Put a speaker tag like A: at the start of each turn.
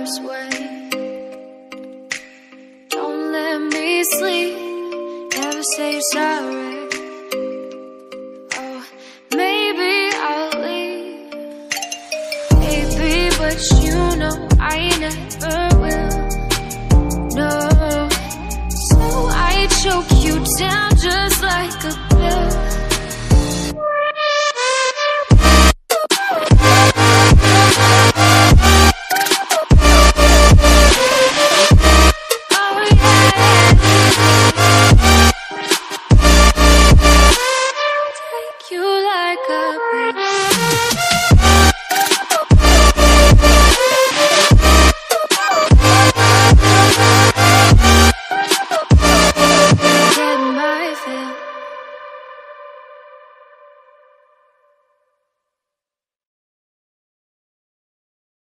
A: Worst way. Don't let me sleep, never say you're sorry. Oh, maybe I'll leave. Baby, but you know I never will. No, so I choke you down just like a